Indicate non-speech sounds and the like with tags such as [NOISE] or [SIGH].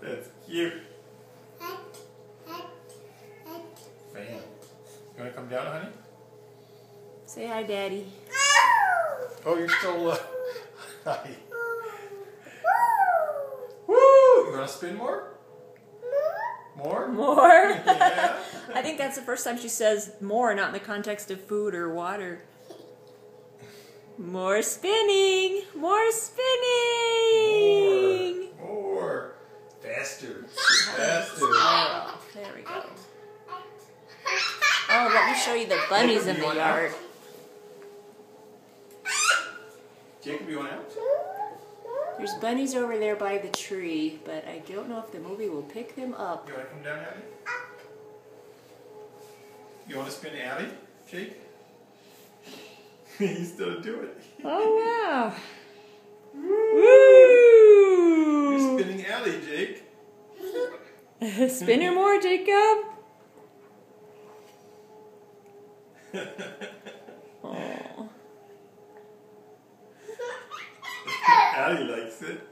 That's cute. Bam. You want to come down, honey? Say hi, Daddy. Oh, you're still. Uh, [LAUGHS] hi. Woo! You want to spin more? More? More? [LAUGHS] Yeah. [LAUGHS] I think that's the first time she says more, not in the context of food or water. More spinning! More spinning! More. More. Faster. Faster. Oh, there we go. Oh, let me show you the bunnies in the yard. Jacob, you want out? There's bunnies over there by the tree, but I don't know if the movie will pick them up. You want to come down, Abby? You want to spin Allie, Jake? [LAUGHS] He's still do it. Oh, wow. You're Woo! spinning Allie, Jake. [LAUGHS] Spin her more, Jacob. [LAUGHS] Oh. Allie likes it.